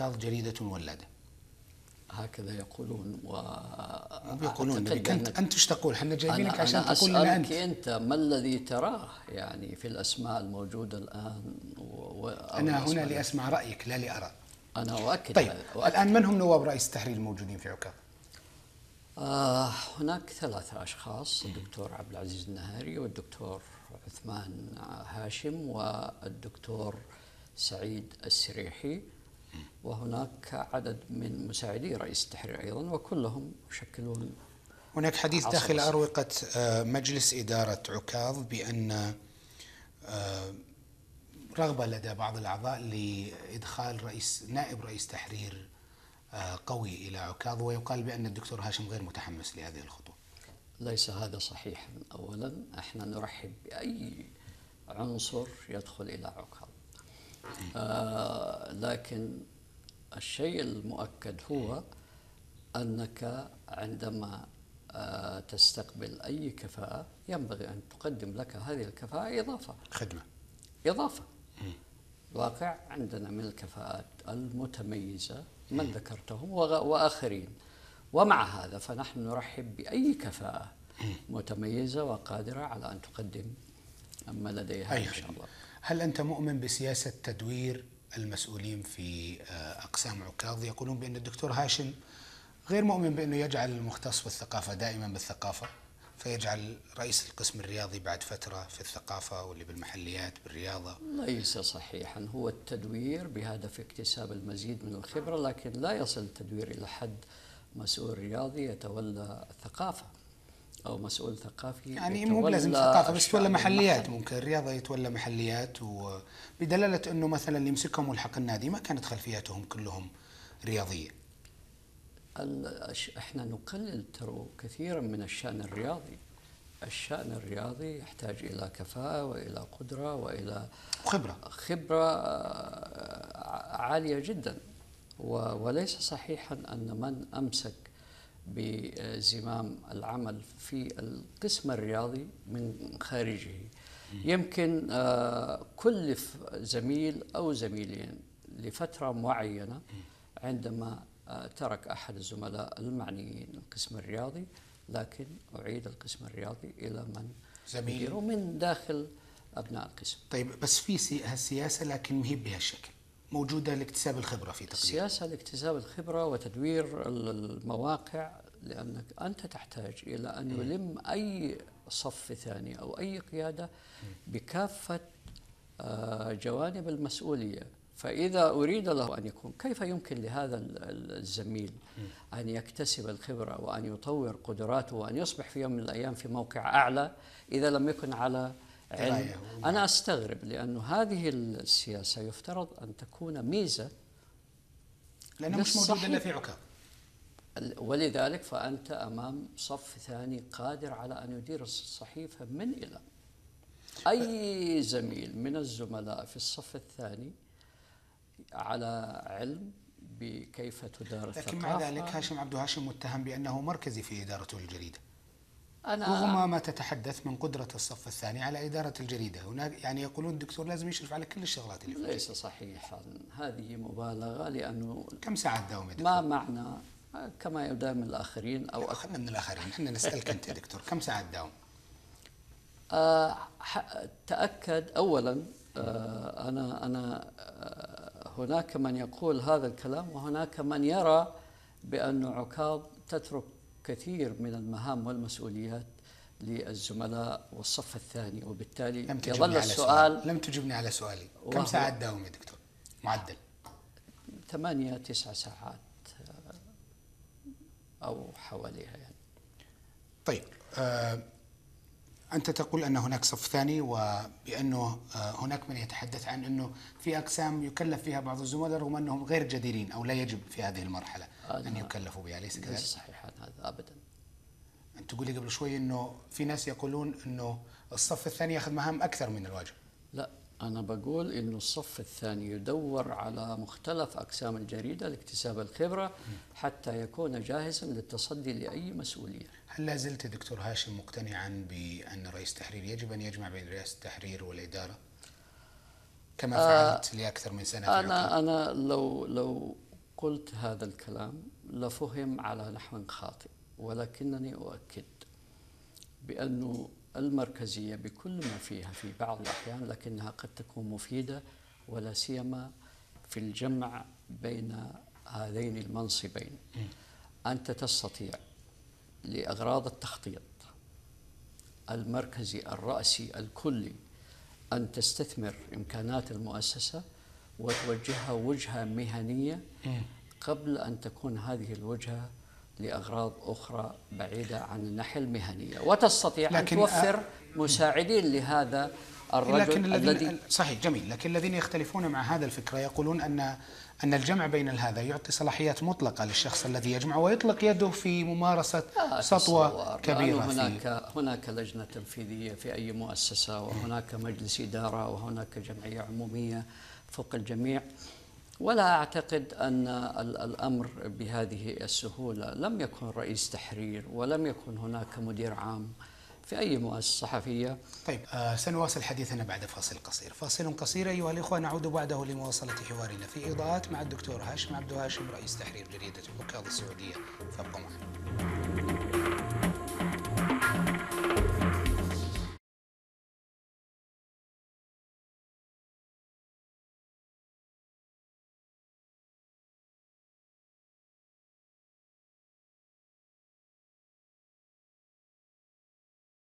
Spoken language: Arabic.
عكاظ جريدة ولادة هكذا يقولون و يقولون أعتقد انت أنت إيش تقول؟ إحنا جايبينك عشان أنا تقول لنا أنت أنت ما الذي تراه يعني في الأسماء الموجودة الآن و... أنا هنا لأسمع رأيك لا لارى أنا أؤكد طيب أؤكد. الآن من هم نواب رئيس التحرير الموجودين في عكاظ؟ آه هناك ثلاثة أشخاص الدكتور عبد العزيز النهاري والدكتور عثمان هاشم والدكتور سعيد السريحي وهناك عدد من مساعدي رئيس التحرير أيضا وكلهم يشكلون هناك حديث داخل. أروقة آه، مجلس إدارة عكاظ بأن آه، رغبة لدى بعض الأعضاء لإدخال رئيس نائب رئيس تحرير آه، قوي إلى عكاظ ويقال بأن الدكتور هاشم غير متحمس لهذه الخطوة. ليس هذا صحيحا. اولا إحنا نرحب بأي عنصر يدخل إلى عكاظ. آه لكن الشيء المؤكد هو أنك عندما آه تستقبل أي كفاءة ينبغي أن تقدم لك هذه الكفاءة إضافة. خدمة. إضافة. الواقع عندنا من الكفاءات المتميزة من ذكرتهم وآخرين. ومع هذا فنحن نرحب بأي كفاءة متميزة وقادرة على أن تقدم ما لديها أي إن شاء الله. هل أنت مؤمن بسياسة تدوير المسؤولين في آه، أقسام عكاظ؟ يقولون بأن الدكتور هاشم غير مؤمن بأنه يجعل المختص بالثقافة دائما بالثقافة فيجعل رئيس القسم الرياضي بعد فترة في الثقافة واللي بالمحليات بالرياضة. ليس صحيحا. هو التدوير بهدف اكتساب المزيد من الخبرة لكن لا يصل التدوير إلى حد مسؤول رياضي يتولى الثقافة. أو مسؤول ثقافي يعني مو بلازم ثقافة بس يتولى محليات. ممكن. الرياضة يتولى محليات وبدلالة أنه مثلا اللي يمسكهم ملحق النادي ما كانت خلفياتهم كلهم رياضية. ال- الش- إحنا نقلل ترى كثيرا من الشأن الرياضي. الشأن الرياضي يحتاج إلى كفاءة وإلى قدرة وإلى وخبرة. خبرة آه، عالية جدا. وليس صحيحا أن من أمسك بزمام العمل في القسم الرياضي من خارجه. يمكن آه، كلف زميل أو زميلين لفترة معينة عندما آه، ترك أحد الزملاء المعنيين القسم الرياضي لكن أعيد القسم الرياضي إلى من زميل. من داخل أبناء القسم. طيب بس في سي- هالسياسة لكن ما هي بهالشكل موجودة لاكتساب الخبرة في تقدير. السياسة لاكتساب الخبرة وتدوير ال- المواقع لأنك أنت تحتاج إلى أن يلم أي صف ثاني أو أي قيادة بكافة آه، جوانب المسؤولية. فإذا أريد له أن يكون كيف يمكن لهذا ال- ال- الزميل أن يكتسب الخبرة وأن يطور قدراته وأن يصبح في يوم من الأيام في موقع أعلى؟ إذا لم يكن على علم دراية أنا أستغرب لأن هذه السياسة يفترض أن تكون ميزة لأنها مش موجودة. إلا في عكاظ. ولذلك فأنت أمام صف ثاني قادر على أن يدير الصحيفة من إلى. أي زميل من الزملاء في الصف الثاني على علم بكيف تدار لكن الثقافة مع ذلك هاشم عبد هاشم متهم بأنه مركزي في إدارته الجريدة. أنا رغم ما تتحدث من قدرة الصف الثاني على إدارة الجريدة. هناك يعني يقولون الدكتور لازم يشرف على كل الشغلات اللي فيه ليس صحيحا. هذه مبالغة لأنه كم ساعة تداوم؟ ما معنى؟ كما يدام الآخرين أو أكثر خلنا من الآخرين. إحنا نسألك أنت يا دكتور كم ساعة تداوم؟ آه، تأكد أولا آه، أنا أنا آه، هناك من يقول هذا الكلام وهناك من يرى بأن عكاظ تترك كثير من المهام والمسؤوليات للزملاء والصف الثاني وبالتالي لم تجبني يظل على السؤال سؤال لم تجبني على سؤالي. كم ساعة تداوم يا دكتور؟ معدل. ثمانية تسع ساعات آه، أو حواليها يعني. طيب آه أنت تقول أن هناك صف ثاني وبأنه آه هناك من يتحدث عن أنه في أقسام يكلف فيها بعض الزملاء رغم أنهم غير جديرين أو لا يجب في هذه المرحلة أن أنا- يكلفوا بها أليس ليس كذلك؟ صحيحا هذا أبدا. أنت تقولي قبل شوي أنه في ناس يقولون أنه الصف الثاني يأخذ مهام أكثر من الواجب. لا. أنا بقول إنه الصف الثاني يدور على مختلف أقسام الجريدة لاكتساب الخبرة حتى يكون جاهزا للتصدي لأي مسؤولية هل لا زلت دكتور هاشم مقتنعا بأن رئيس التحرير يجب أن يجمع بين رئاسة التحرير والإدارة كما فعلت لأكثر من سنة؟ أنا أنا لو لو قلت هذا الكلام لفهم على نحو خاطئ ولكنني أؤكد بأن المركزية بكل ما فيها في بعض الأحيان لكنها قد تكون مفيدة ولا سيما في الجمع بين هذين المنصبين. أنت تستطيع لأغراض التخطيط المركزي الرأسي الكلي أن تستثمر إمكانات المؤسسة وتوجهها وجهة مهنية قبل أن تكون هذه الوجهة لأغراض أخرى بعيدة عن الناحية المهنية. وتستطيع أن توفر مساعدين لهذا الرجل لكن الذي صحيح جميل. لكن الذين يختلفون مع هذا الفكرة يقولون أن أن الجمع بين هذا يعطي صلاحيات مطلقة للشخص الذي يجمع ويطلق يده في ممارسة سطوة كبيرة هناك في هناك لجنة تنفيذية في أي مؤسسة وهناك مجلس إدارة وهناك جمعية عمومية فوق الجميع. ولا أعتقد أن الأمر بهذه السهولة لم يكن رئيس تحرير ولم يكن هناك مدير عام في أي مؤسسة صحفية. طيب آه سنواصل حديثنا بعد فاصل قصير. فاصل قصير أيها الإخوة نعود بعده لمواصلة حوارنا في إضاءات مع الدكتور هاشم عبد هاشم رئيس تحرير جريدة الوكالة السعودية. فابقوا